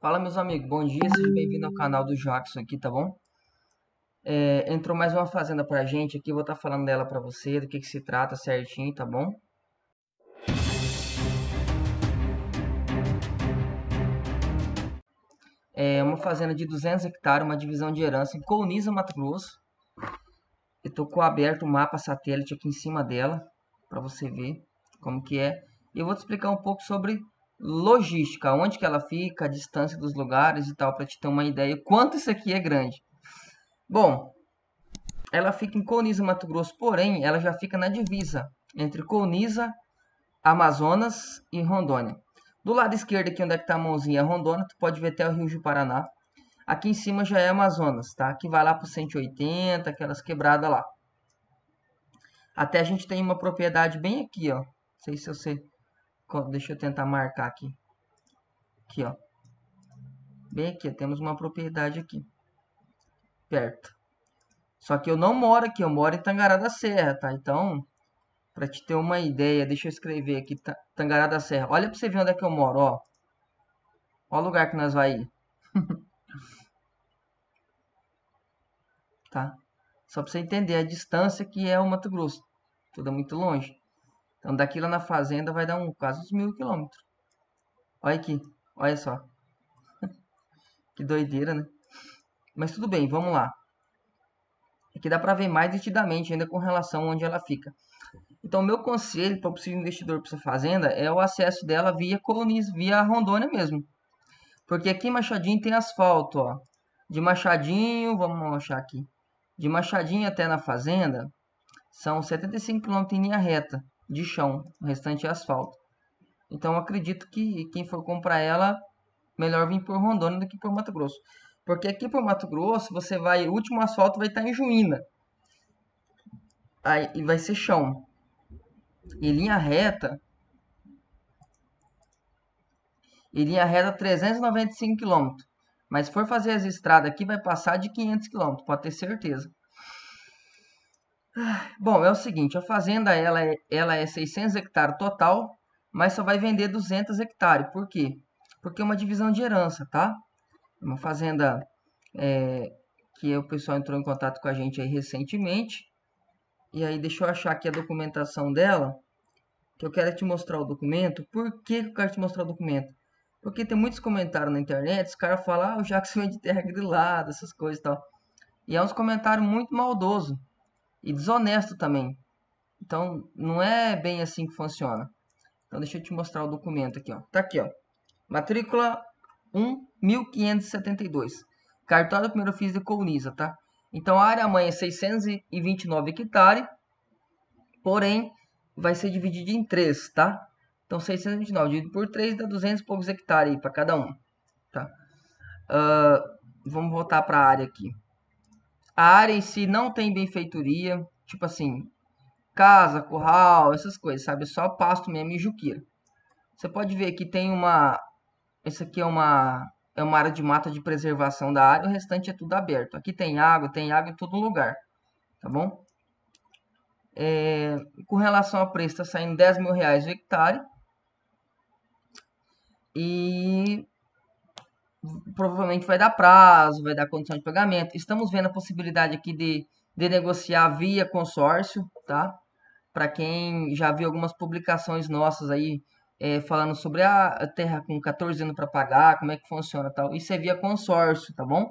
Fala meus amigos, bom dia, seja bem-vindo ao canal do Jackson aqui, tá bom? É, entrou mais uma fazenda pra gente aqui, vou estar tá falando dela pra você, do que que se trata certinho, tá bom? É uma fazenda de 200 hectares, uma divisão de herança em Colniza, Mato Grosso. Eu tô com aberto o mapa satélite aqui em cima dela, pra você ver como que é. E eu vou te explicar um pouco sobre logística, onde que ela fica, a distância dos lugares e tal, para te ter uma ideia quanto isso aqui é grande. Bom, ela fica em Colniza, Mato Grosso, porém, ela já fica na divisa entre Colniza, Amazonas e Rondônia. Do lado esquerdo aqui, onde é que tá a mãozinha, Rondônia, tu pode ver até o Rio de Paraná. Aqui em cima já é Amazonas, tá? Que vai lá para 180, aquelas quebradas lá. Até a gente tem uma propriedade bem aqui, ó. Não sei se você Deixa eu tentar marcar aqui. Aqui, ó. Bem aqui, temos uma propriedade aqui. Perto. Só que eu não moro aqui, eu moro em Tangará da Serra, tá? Então, para te ter uma ideia, deixa eu escrever aqui, Tangará da Serra. Olha para você ver onde é que eu moro, ó. Olha o lugar que nós vai ir. tá? Só para você entender a distância que é o Mato Grosso. Tudo é muito longe. Então daqui lá na fazenda vai dar um, quase uns mil quilômetros. Olha aqui, olha só. que doideira, né? Mas tudo bem, vamos lá. Aqui dá para ver mais nitidamente ainda com relação onde ela fica. Então, meu conselho para o possível investidor para essa fazenda é o acesso dela via Coloniz, via Rondônia mesmo. Porque aqui em Machadinho tem asfalto, ó. De Machadinho, vamos achar aqui. De Machadinho até na fazenda, são 75 km em linha reta de chão, o restante é asfalto. Então acredito que quem for comprar ela, melhor vir por Rondônia do que por Mato Grosso. Porque aqui por Mato Grosso, você vai, o último asfalto vai estar em Juína. Aí e vai ser chão. E linha reta, e linha reta 395 km. Mas se for fazer as estradas aqui, vai passar de 500 km, pode ter certeza. Bom, é o seguinte, a fazenda ela é, ela é 600 hectares total, mas só vai vender 200 hectares. Por quê? Porque é uma divisão de herança, tá? Uma fazenda é, que o pessoal entrou em contato com a gente aí recentemente. E aí deixa eu achar aqui a documentação dela, que eu quero te mostrar o documento. Por que eu quero te mostrar o documento? Porque tem muitos comentários na internet, os caras falam, ah, o Jackson vende terra grilada, essas coisas e tal. E é uns comentários muito maldosos e desonesto também. Então, não é bem assim que funciona. Então, deixa eu te mostrar o documento aqui, ó. Tá aqui, ó. Matrícula 1.572. Cartório primeiro ofício de Colniza, tá? Então, a área mãe é 629 hectares. Porém, vai ser dividido em três, tá? Então, 629 dividido por 3 dá 200 e poucos hectares para cada um, tá? Uh, vamos voltar para a área aqui. A área em si não tem benfeitoria, tipo assim, casa, curral, essas coisas, sabe? Só pasto mesmo e juqueira. Você pode ver que tem uma... Essa aqui é uma, é uma área de mata de preservação da área, o restante é tudo aberto. Aqui tem água, tem água em todo lugar, tá bom? É, com relação a preço, está saindo 10 mil reais o hectare. E provavelmente vai dar prazo, vai dar condição de pagamento. Estamos vendo a possibilidade aqui de, de negociar via consórcio, tá? Para quem já viu algumas publicações nossas aí é, falando sobre a terra com 14 anos para pagar, como é que funciona tal. Isso é via consórcio, tá bom?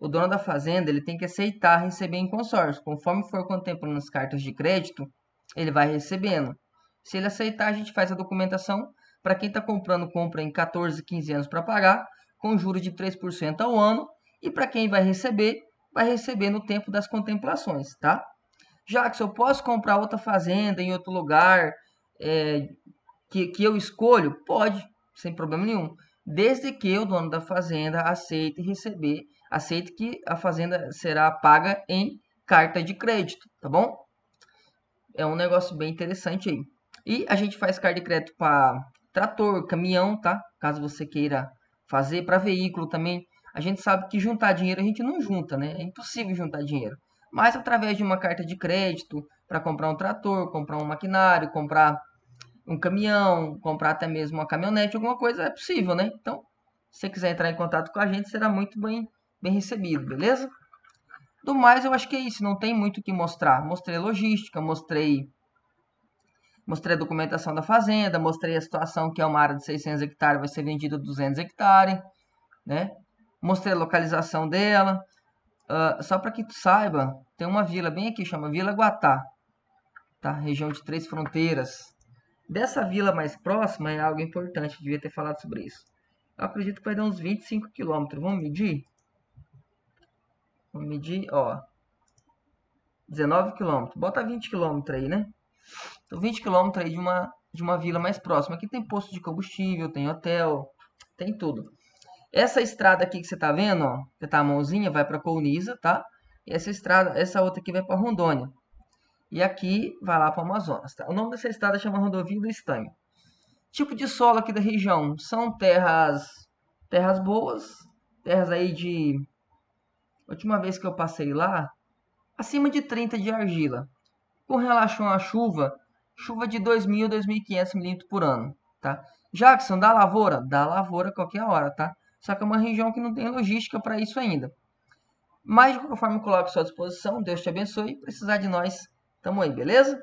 O dono da fazenda ele tem que aceitar receber em consórcio. Conforme for contemplando as cartas de crédito, ele vai recebendo. Se ele aceitar, a gente faz a documentação. Para quem está comprando, compra em 14, 15 anos para pagar com juros de 3% ao ano, e para quem vai receber, vai receber no tempo das contemplações, tá? Já que se eu posso comprar outra fazenda em outro lugar é, que, que eu escolho, pode, sem problema nenhum. Desde que o dono da fazenda aceite receber, aceite que a fazenda será paga em carta de crédito, tá bom? É um negócio bem interessante aí. E a gente faz carta de crédito para trator, caminhão, tá? Caso você queira fazer para veículo também. A gente sabe que juntar dinheiro a gente não junta, né? É impossível juntar dinheiro. Mas através de uma carta de crédito para comprar um trator, comprar um maquinário, comprar um caminhão, comprar até mesmo uma caminhonete, alguma coisa é possível, né? Então, Se você quiser entrar em contato com a gente, será muito bem, bem recebido, beleza? Do mais, eu acho que é isso. Não tem muito o que mostrar. Mostrei logística, mostrei mostrei a documentação da fazenda, mostrei a situação que é uma área de 600 hectares, vai ser vendida 200 hectares, né? Mostrei a localização dela. Uh, só para que tu saiba, tem uma vila bem aqui, chama Vila Guatá, tá? Região de Três Fronteiras. Dessa vila mais próxima é algo importante, devia ter falado sobre isso. Eu acredito que vai dar uns 25 quilômetros. Vamos medir? Vamos medir, ó. 19 quilômetros. Bota 20 quilômetros aí, né? Então, 20 quilômetros aí de uma, de uma vila mais próxima. Aqui tem posto de combustível, tem hotel, tem tudo. Essa estrada aqui que você tá vendo, ó, que tá a mãozinha, vai para Colniza, tá? E essa estrada, essa outra aqui vai para Rondônia. E aqui vai lá para Amazonas, tá? O nome dessa estrada chama Rodovia do Estâmio. Tipo de solo aqui da região são terras terras boas, terras aí de última vez que eu passei lá, acima de 30 de argila. Com relação à chuva, chuva de 2.000 a 2.500 milímetros por ano, tá? Jackson, dá lavoura? Dá lavoura qualquer hora, tá? Só que é uma região que não tem logística para isso ainda. Mas, de qualquer forma, coloco à sua disposição. Deus te abençoe. Precisar de nós, tamo aí, beleza?